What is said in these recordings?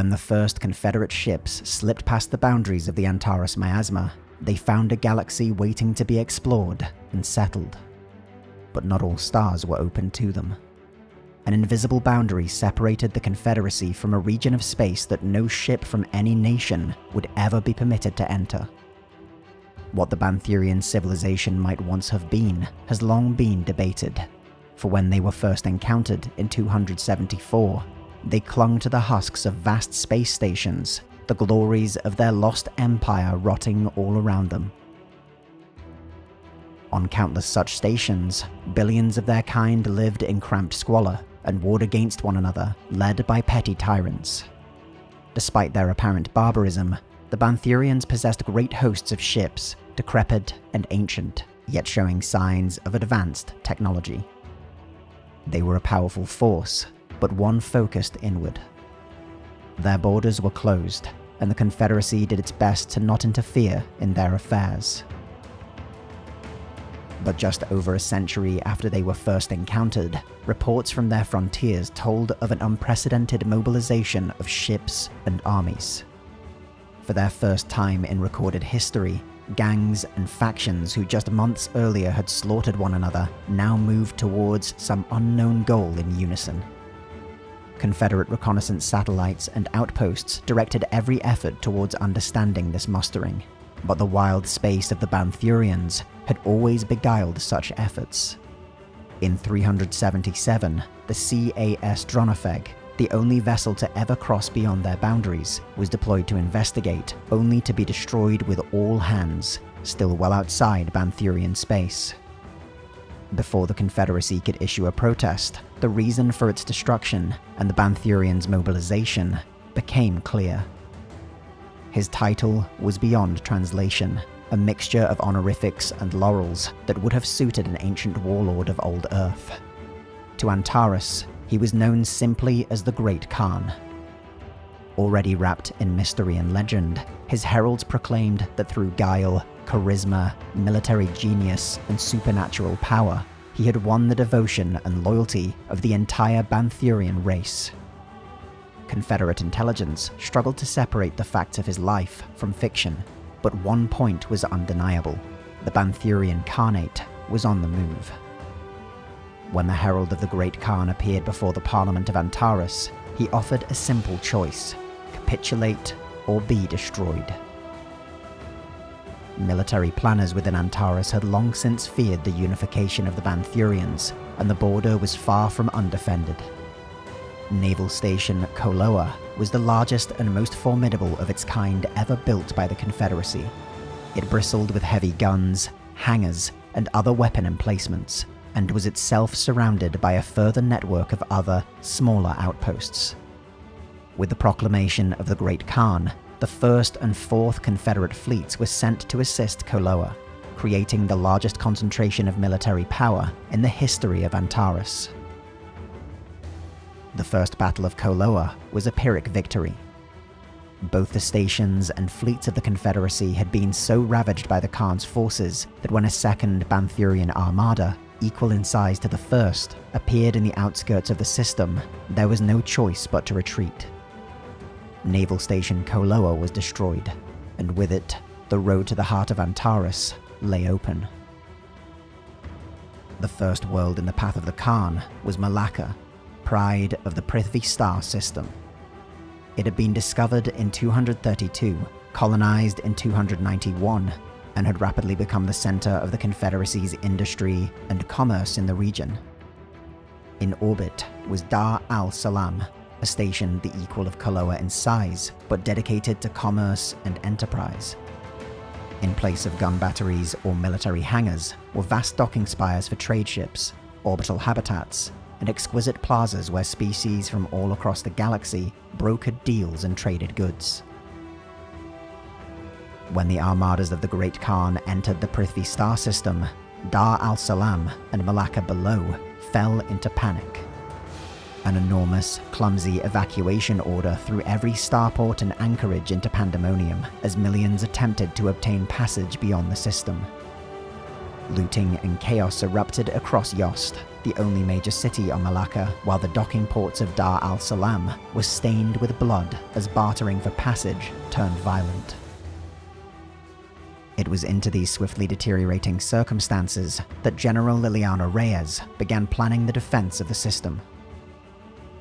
When the first Confederate ships slipped past the boundaries of the Antares miasma, they found a galaxy waiting to be explored and settled. But not all stars were open to them. An invisible boundary separated the Confederacy from a region of space that no ship from any nation would ever be permitted to enter. What the Banthurian civilization might once have been has long been debated, for when they were first encountered in 274, they clung to the husks of vast space stations, the glories of their lost empire rotting all around them. On countless such stations, billions of their kind lived in cramped squalor and warred against one another, led by petty tyrants. Despite their apparent barbarism, the Banthurians possessed great hosts of ships, decrepit and ancient, yet showing signs of advanced technology. They were a powerful force, but one focused inward. Their borders were closed, and the Confederacy did its best to not interfere in their affairs. But just over a century after they were first encountered, reports from their frontiers told of an unprecedented mobilization of ships and armies. For their first time in recorded history, gangs and factions who just months earlier had slaughtered one another now moved towards some unknown goal in unison. Confederate reconnaissance satellites and outposts directed every effort towards understanding this mustering, but the wild space of the Banthurians had always beguiled such efforts. In 377, the CAS Dronafeg, the only vessel to ever cross beyond their boundaries, was deployed to investigate, only to be destroyed with all hands, still well outside Banthurian space. Before the Confederacy could issue a protest, the reason for its destruction and the Banthurians' mobilization became clear. His title was beyond translation, a mixture of honorifics and laurels that would have suited an ancient warlord of old Earth. To Antares, he was known simply as the Great Khan. Already wrapped in mystery and legend, his heralds proclaimed that through guile, charisma, military genius, and supernatural power, he had won the devotion and loyalty of the entire Banthurian race. Confederate intelligence struggled to separate the facts of his life from fiction, but one point was undeniable. The Banthurian Khanate was on the move. When the Herald of the Great Khan appeared before the Parliament of Antares, he offered a simple choice capitulate or be destroyed. Military planners within Antares had long since feared the unification of the Banthurians, and the border was far from undefended. Naval Station Koloa was the largest and most formidable of its kind ever built by the Confederacy. It bristled with heavy guns, hangars, and other weapon emplacements, and was itself surrounded by a further network of other, smaller outposts. With the proclamation of the Great Khan, the 1st and 4th Confederate fleets were sent to assist Koloa, creating the largest concentration of military power in the history of Antares. The First Battle of Koloa was a Pyrrhic victory. Both the stations and fleets of the Confederacy had been so ravaged by the Khan's forces that when a second Banthurian armada, equal in size to the first, appeared in the outskirts of the system, there was no choice but to retreat. Naval Station Koloa was destroyed, and with it, the road to the heart of Antares lay open. The first world in the path of the Khan was Melaka, pride of the Prithvi star system. It had been discovered in 232, colonized in 291, and had rapidly become the center of the Confederacy's industry and commerce in the region. In orbit was Dar al Salam, a station the equal of Koloa in size, but dedicated to commerce and enterprise. In place of gun batteries or military hangars were vast docking spires for trade ships, orbital habitats, and exquisite plazas where species from all across the galaxy brokered deals and traded goods. When the armadas of the Great Khan entered the Prithvi star system, Dar al Salam and Melaka below fell into panic. An enormous, clumsy evacuation order threw every starport and anchorage into pandemonium as millions attempted to obtain passage beyond the system. Looting and chaos erupted across Yost, the only major city on Melaka, while the docking ports of Dar al Salam were stained with blood as bartering for passage turned violent. It was into these swiftly deteriorating circumstances that General Liliana Reyes began planning the defense of the system.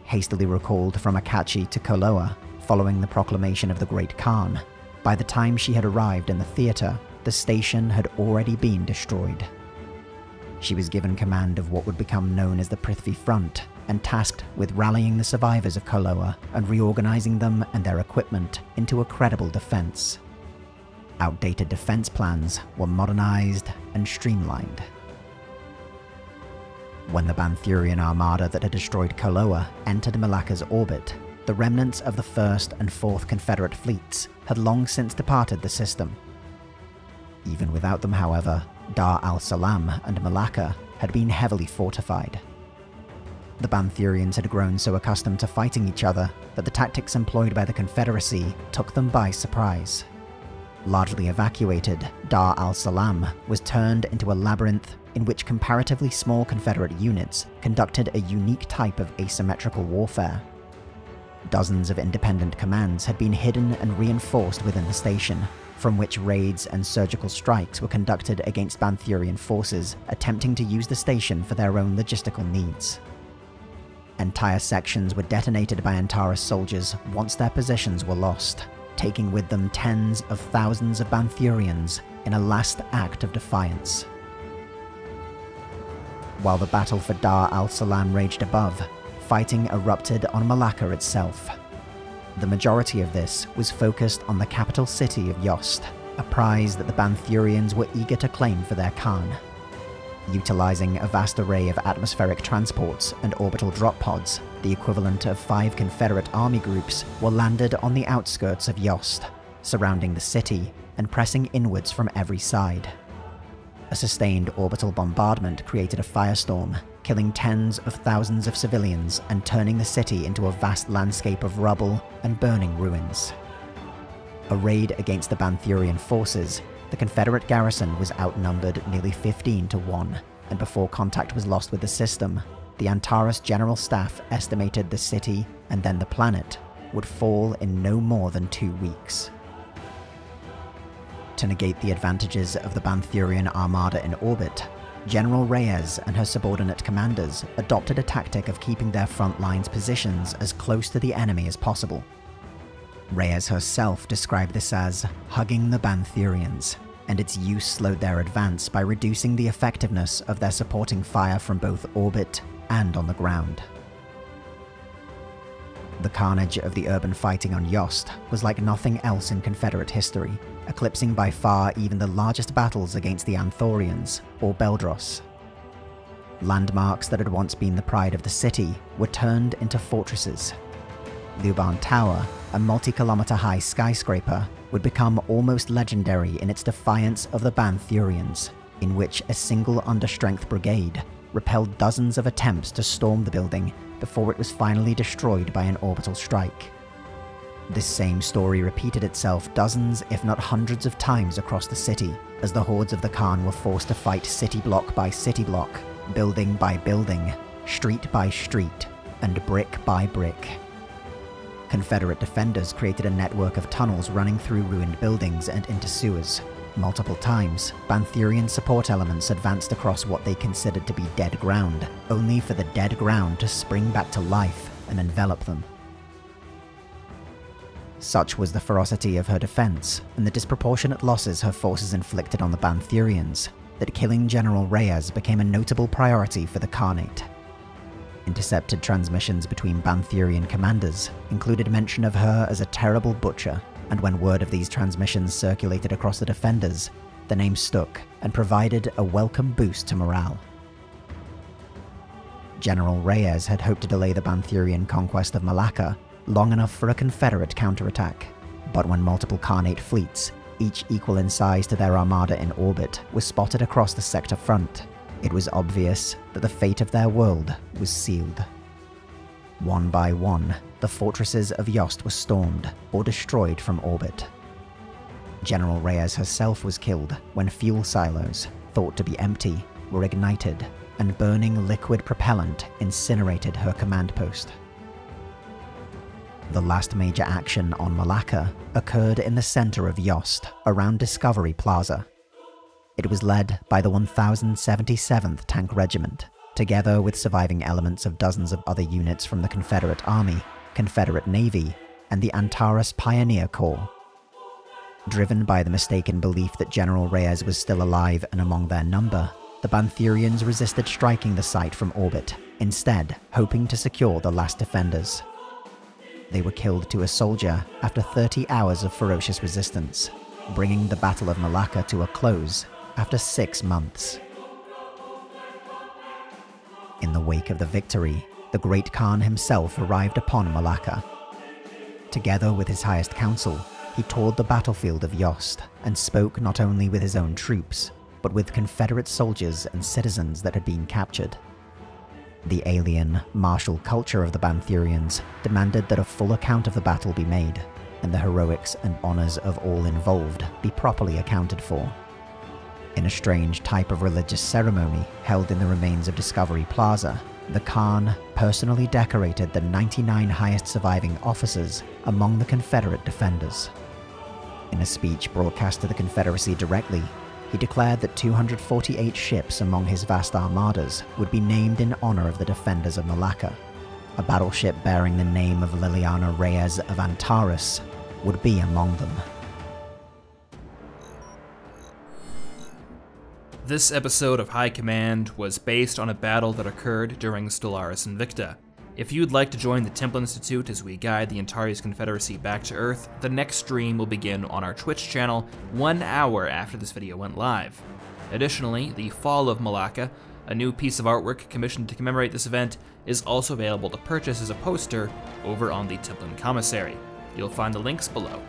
Hastily recalled from Akachi to Koloa following the proclamation of the Great Khan, by the time she had arrived in the theatre, the station had already been destroyed. She was given command of what would become known as the Prithvi Front and tasked with rallying the survivors of Koloa and reorganizing them and their equipment into a credible defense. Outdated defense plans were modernized and streamlined. When the Banthurian armada that had destroyed Koloa entered Melaka's orbit, the remnants of the 1st and 4th Confederate fleets had long since departed the system. Even without them, however, Dar al Salam and Melaka had been heavily fortified. The Banthurians had grown so accustomed to fighting each other that the tactics employed by the Confederacy took them by surprise. Largely evacuated, Dar al Salam was turned into a labyrinth in which comparatively small Confederate units conducted a unique type of asymmetrical warfare. Dozens of independent commands had been hidden and reinforced within the station, from which raids and surgical strikes were conducted against Banthurian forces attempting to use the station for their own logistical needs. Entire sections were detonated by Antares soldiers once their positions were lost, taking with them tens of thousands of Banthurians in a last act of defiance. While the battle for Dar al-Salam raged above, fighting erupted on Melaka itself, the majority of this was focused on the capital city of Yost, a prize that the Banthurians were eager to claim for their Khan. Utilizing a vast array of atmospheric transports and orbital drop pods, the equivalent of five Confederate army groups were landed on the outskirts of Yost, surrounding the city and pressing inwards from every side. A sustained orbital bombardment created a firestorm, killing tens of thousands of civilians and turning the city into a vast landscape of rubble and burning ruins. A raid against the Banthurian forces, the Confederate garrison was outnumbered nearly 15 to 1, and before contact was lost with the system, the Antares General Staff estimated the city, and then the planet, would fall in no more than two weeks. To negate the advantages of the Banthurian armada in orbit, General Reyes and her subordinate commanders adopted a tactic of keeping their front lines positions as close to the enemy as possible. Reyes herself described this as hugging the Banthurians, and its use slowed their advance by reducing the effectiveness of their supporting fire from both orbit and on the ground. The carnage of the urban fighting on Yost was like nothing else in Confederate history, eclipsing by far even the largest battles against the Anthorians, or Beldros. Landmarks that had once been the pride of the city were turned into fortresses. Luban Tower, a multi-kilometer high skyscraper, would become almost legendary in its defiance of the Banthurians, in which a single understrength brigade repelled dozens of attempts to storm the building before it was finally destroyed by an orbital strike. This same story repeated itself dozens, if not hundreds of times across the city, as the hordes of the Khan were forced to fight city block by city block, building by building, street by street, and brick by brick. Confederate defenders created a network of tunnels running through ruined buildings and into sewers. Multiple times, Banthurian support elements advanced across what they considered to be dead ground, only for the dead ground to spring back to life and envelop them. Such was the ferocity of her defense, and the disproportionate losses her forces inflicted on the Banthurians, that killing General Reyes became a notable priority for the Khanate. Intercepted transmissions between Banthurian commanders included mention of her as a terrible butcher, and when word of these transmissions circulated across the defenders, the name stuck and provided a welcome boost to morale. General Reyes had hoped to delay the Banthurian conquest of Melaka long enough for a Confederate counterattack. But when multiple Khanate fleets, each equal in size to their armada in orbit, were spotted across the sector front, it was obvious that the fate of their world was sealed. One by one, the fortresses of Yost were stormed or destroyed from orbit. General Reyes herself was killed when fuel silos, thought to be empty, were ignited, and burning liquid propellant incinerated her command post. The last major action on Melaka occurred in the center of Yost, around Discovery Plaza. It was led by the 1077th Tank Regiment, together with surviving elements of dozens of other units from the Confederate Army, Confederate Navy, and the Antares Pioneer Corps. Driven by the mistaken belief that General Reyes was still alive and among their number, the Banthurians resisted striking the site from orbit, instead hoping to secure the last defenders. They were killed to a soldier after 30 hours of ferocious resistance, bringing the Battle of Melaka to a close after six months. In the wake of the victory, the Great Khan himself arrived upon Melaka. Together with his highest council, he toured the battlefield of Yost and spoke not only with his own troops, but with Confederate soldiers and citizens that had been captured. The alien, martial culture of the Banthurians demanded that a full account of the battle be made, and the heroics and honours of all involved be properly accounted for. In a strange type of religious ceremony held in the remains of Discovery Plaza, the Khan personally decorated the 99 highest surviving officers among the Confederate defenders. In a speech broadcast to the Confederacy directly, he declared that 248 ships among his vast armadas would be named in honor of the defenders of Melaka. A battleship bearing the name of Liliana Reyes of Antares would be among them. This episode of High Command was based on a battle that occurred during Stellaris Invicta. If you'd like to join the Templin Institute as we guide the Antares Confederacy back to Earth, the next stream will begin on our Twitch channel one hour after this video went live. Additionally, the Fall of Melaka, a new piece of artwork commissioned to commemorate this event, is also available to purchase as a poster over on the Templin Commissary. You'll find the links below.